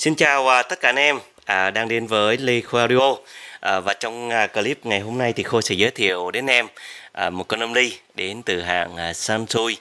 Xin chào à, tất cả anh em à, đang đến với Lê Khôi Audio à, và trong à, clip ngày hôm nay thì Khôi sẽ giới thiệu đến em à, một con âm ly đến từ hãng à, Samsung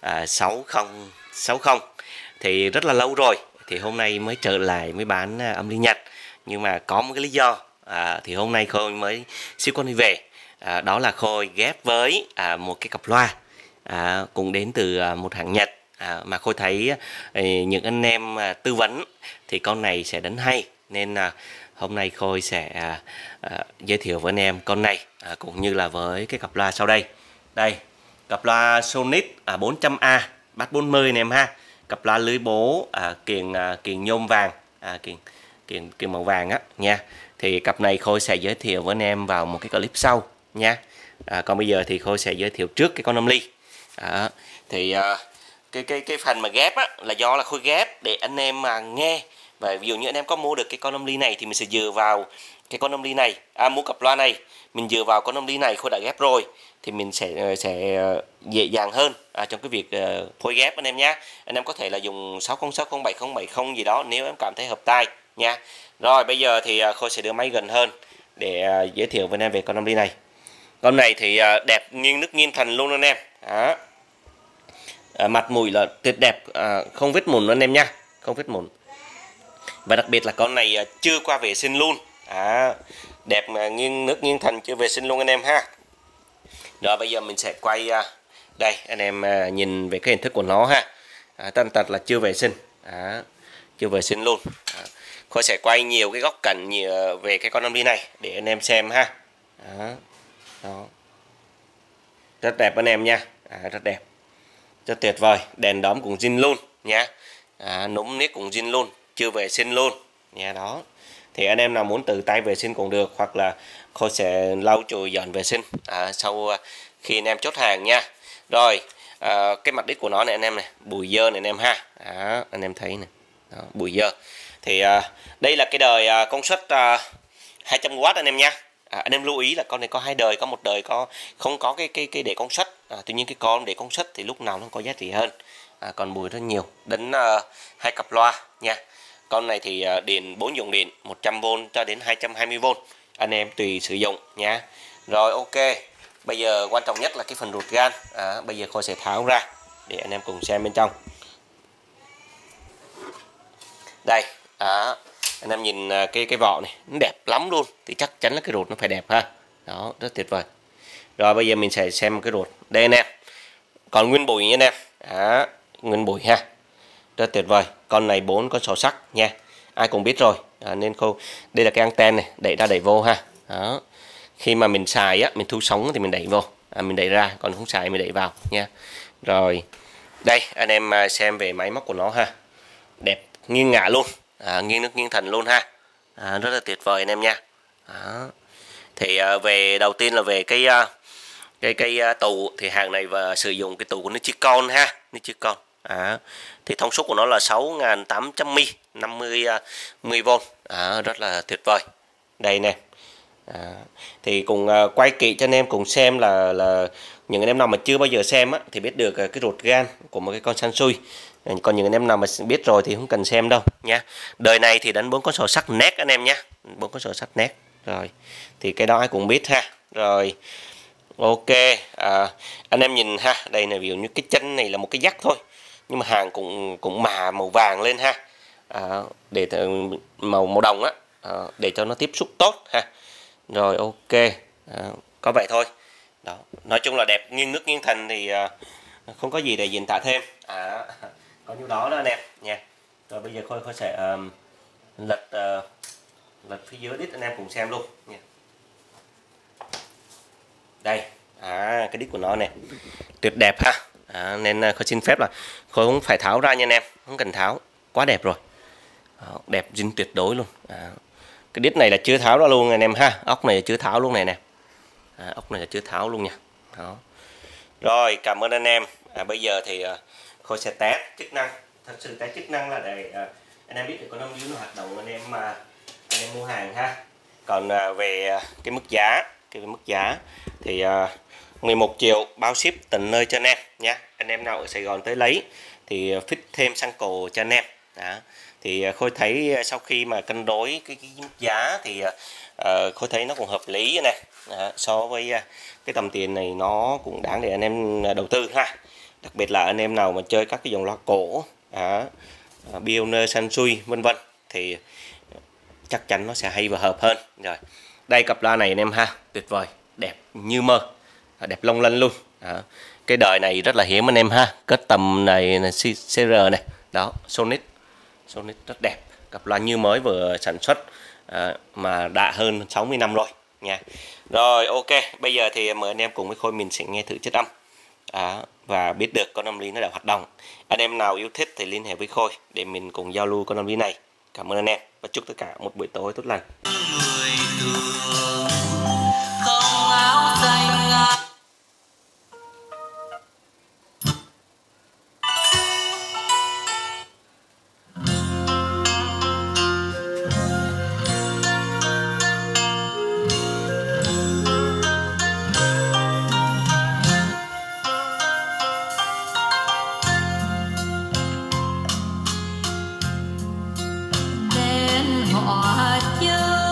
à, 6060 thì rất là lâu rồi thì hôm nay mới trở lại mới bán à, âm ly Nhật. Nhưng mà có một cái lý do à, thì hôm nay Khôi mới xíu con đi về. À, đó là Khôi ghép với à, một cái cặp loa à, cũng đến từ à, một hãng Nhật à, mà Khôi thấy à, những anh em à, tư vấn thì con này sẽ đánh hay. Nên là hôm nay Khôi sẽ à, à, giới thiệu với anh em con này à, cũng như là với cái cặp loa sau đây. Đây cặp loa Sonic à, 400A bát 40 anh em ha. Cặp loa lưới bố à, kiềng à, kiềng nhôm vàng à, kiềng kiềng kiền màu vàng á nha. Thì cặp này Khôi sẽ giới thiệu với anh em vào một cái clip sau nha. À, còn bây giờ thì Khôi sẽ giới thiệu trước cái con âm ly à, thì à, cái cái cái phần mà ghép á là do là Khôi ghép để anh em mà nghe. Và ví dụ như anh em có mua được cái con âm ly này thì mình sẽ dựa vào cái con âm ly này à, mua cặp loa này mình dựa vào con âm ly này Khôi đã ghép rồi thì mình sẽ ờ, sẽ ờ, dễ dàng hơn à, trong cái việc uh, phối ghép anh em nhé anh em có thể là dùng 606 0770 gì đó nếu em cảm thấy hợp tai nha. Rồi bây giờ thì uh, Khôi sẽ đưa máy gần hơn để uh, giới thiệu với anh em về con âm ly này. Con này thì uh, đẹp nghiêng nước nghiêng thành luôn anh em. Đó. À, mặt mũi là tuyệt đẹp. À, không vết mụn anh em nha. Không vết mụn. Và đặc biệt là con này à, chưa qua vệ sinh luôn. À, đẹp mà nghiêng nước nghiêng thành chưa vệ sinh luôn anh em ha. Rồi bây giờ mình sẽ quay à, đây anh em à, nhìn về cái hình thức của nó ha. À, tân tật là chưa vệ sinh. À, chưa vệ sinh luôn. À, Khôi sẽ quay nhiều cái góc cạnh nhiều về cái con âm đi này để anh em xem ha. Đó. đó. rất đẹp anh em nha. À, rất đẹp rất tuyệt vời. Đèn đóm cũng zin luôn nhé à, núm nít cũng zin luôn chưa vệ sinh luôn nhà đó. Thì anh em nào muốn tự tay vệ sinh cũng được hoặc là khôi sẽ lau chùi dọn vệ sinh à, sau à, khi anh em chốt hàng nha. Rồi à, cái mặt đít của nó này anh em này bùi dơ này anh em ha. À, anh em thấy này đó, bùi dơ. Thì à, đây là cái đời à, công suất à, 200W anh em nha à, anh em lưu ý là con này có hai đời có một đời có không có cái cái cái để công suất à, tuy nhiên cái con để công suất thì lúc nào nó có giá trị hơn. À, còn mùi rất nhiều. Đến uh, hai cặp loa nha. Con này thì uh, điện 4 dòng điện 100V cho đến 220V anh em tùy sử dụng nha. Rồi ok. Bây giờ quan trọng nhất là cái phần ruột gan. À, bây giờ khôi sẽ tháo ra để anh em cùng xem bên trong. Đây à, anh em nhìn à, cái cái vỏ này nó đẹp lắm luôn. Thì chắc chắn là cái ruột nó phải đẹp ha. Đó rất tuyệt vời. Rồi bây giờ mình sẽ xem cái ruột đây anh em. Còn nguyên bụi nha anh em. Đó, nguyên bụi ha. Rất tuyệt vời. Con này bốn con sổ sắc nha. Ai cũng biết rồi. Đó, nên khô đây là cái anten này đẩy ra đẩy vô ha. Đó. Khi mà mình xài á mình thu sóng thì mình đẩy vô. À, mình đẩy ra còn không xài mình đẩy vào nha. Rồi đây anh em à, xem về máy móc của nó ha. Đẹp nghiêng ngả luôn à, nghiêng nước nghiêng thành luôn ha. À, rất là tuyệt vời anh em nha. Đó. thì à, về đầu tiên là về cái à, cái cái à, tù. Thì hàng này và sử dụng cái tù của nước chiếc con ha. Nước chiếc con à, thì thông số của nó là 6800 mi 50 10V à, rất là tuyệt vời. Đây nè. À, thì cùng à, quay kỹ cho anh em cùng xem là là những anh em nào mà chưa bao giờ xem á, thì biết được à, cái ruột gan của một cái con Sansui. Ờ, còn những anh em nào mà biết rồi thì không cần xem đâu nha. Đời này thì đánh bốn con sổ sắt nét anh em nhé bốn con sổ sắt nét. Rồi thì cái đó ai cũng biết ha. Rồi ok à, anh em nhìn ha. Đây là ví dụ như cái chân này là một cái dắt thôi. Nhưng mà hàng cũng cũng mà màu vàng lên ha. À, để màu màu đồng á. À, để cho nó tiếp xúc tốt ha. Rồi ok. À, có vậy thôi. Đó nói chung là đẹp nghiêng nước nghiêng thành thì à, không có gì để diễn tả thêm. À, có nhiêu đó đó anh em nha. Rồi bây giờ khôi khôi sẽ um, lật uh, lật phía dưới đít anh em cùng xem luôn nha. Đây à cái đít của nó này tuyệt đẹp ha. À, nên ờ, khôi xin phép là khôi không phải tháo ra nha anh em không cần tháo. Quá đẹp rồi. Đẹp dính tuyệt đối luôn. À, cái đít này là chưa tháo ra luôn anh em ha. Ốc này là chưa tháo luôn này nè. À, ốc này là chưa tháo luôn nha. Đó. rồi cảm ơn anh em. À, bây giờ thì uh, khôi sẽ test chức năng. Thật sự test chức năng là để uh, anh em biết được có năm dưới nó hoạt động anh em mà uh, anh em mua hàng ha. Còn uh, về uh, cái mức giá cái mức giá thì uh, 11 triệu bao ship tận nơi cho anh em nhé anh em nào ở Sài Gòn tới lấy thì fit thêm xăng cổ cho anh em. Đó. Thì khôi thấy sau khi mà cân đối cái, cái mức giá thì uh, khôi thấy nó cũng hợp lý này đó, so với uh, cái tầm tiền này nó cũng đáng để anh em đầu tư ha đặc biệt là anh em nào mà chơi các cái dòng loa cổ à, uh, Pioneer Sansui vân vân thì chắc chắn nó sẽ hay và hợp hơn. Rồi đây cặp loa này anh em ha tuyệt vời đẹp như mơ à, đẹp long lanh luôn đó. cái đời này rất là hiếm anh em ha kết tầm này là CR này đó Sonic Sonic rất đẹp cặp loa như mới vừa sản xuất à, mà đã hơn 60 năm rồi nha. Rồi ok bây giờ thì mời anh em cùng với Khôi mình sẽ nghe thử chất âm à, và biết được con âm lý nó đã hoạt động. Anh em nào yêu thích thì liên hệ với Khôi để mình cùng giao lưu con âm lý này. Cảm ơn anh em và chúc tất cả một buổi tối tốt lành. anh họ chơi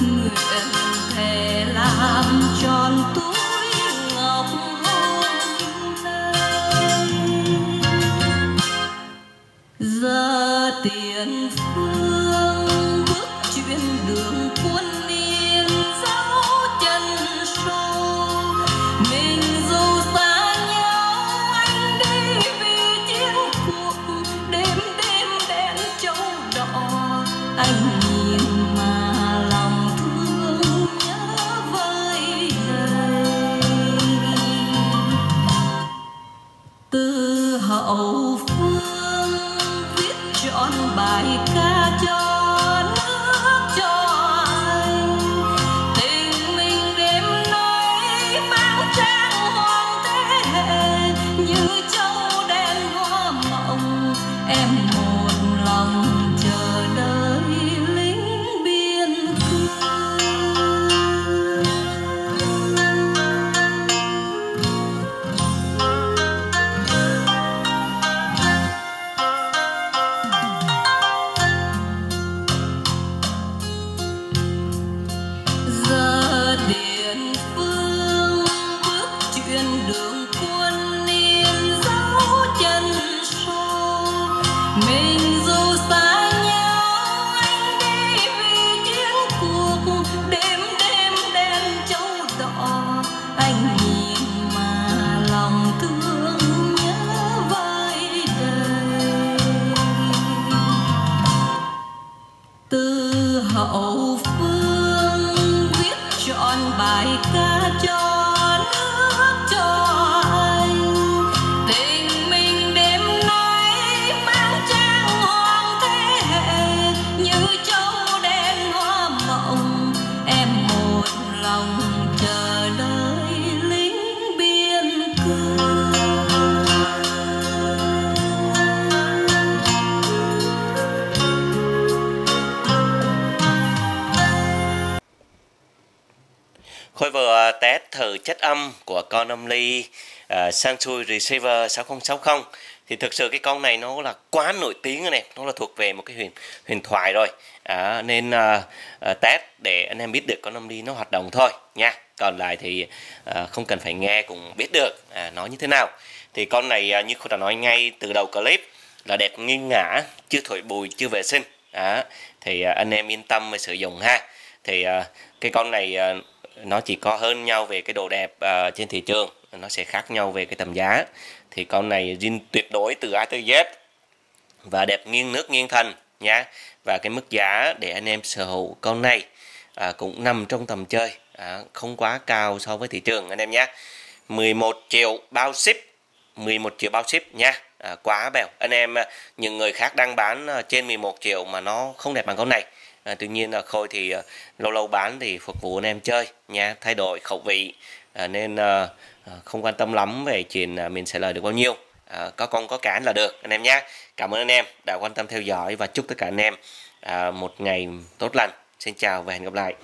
người em thề làm tròn tuổi hậu phương viết trọn bài ca cho nước cho anh. Tình mình đêm nay mang trang hoàng thế hệ như thử chất âm của con âm ly à, uh, Samsung Receiver 6060 thì thực sự cái con này nó là quá nổi tiếng rồi này nó là thuộc về một cái huyền huyền thoại rồi. À, nên uh, test để anh em biết được con âm ly nó hoạt động thôi nha. Còn lại thì uh, không cần phải nghe cũng biết được à, nó như thế nào. Thì con này uh, như cô đã nói ngay từ đầu clip là đẹp nghiêng ngả chưa thổi bùi chưa vệ sinh. À, thì uh, anh em yên tâm mà sử dụng ha. Thì uh, cái con này uh, nó chỉ có hơn nhau về cái độ đẹp uh, trên thị trường nó sẽ khác nhau về cái tầm giá. Thì con này zin tuyệt đối từ A tới Z và đẹp nghiêng nước nghiêng thành nhá và cái mức giá để anh em sở hữu con này à, cũng nằm trong tầm chơi à, không quá cao so với thị trường anh em nhé. 11 triệu bao ship 11 triệu bao ship nha. À, quá bèo. Anh em à, những người khác đang bán à, trên 11 triệu mà nó không đẹp bằng con này à, tuy nhiên là khôi thì à, lâu lâu bán thì phục vụ anh em chơi nha thay đổi khẩu vị. À, nên à, à không quan tâm lắm về chuyện à, mình sẽ lời được bao nhiêu. À, có con có cán là được anh em nhé cảm ơn anh em đã quan tâm theo dõi và chúc tất cả anh em à, một ngày tốt lành. Xin chào và hẹn gặp lại.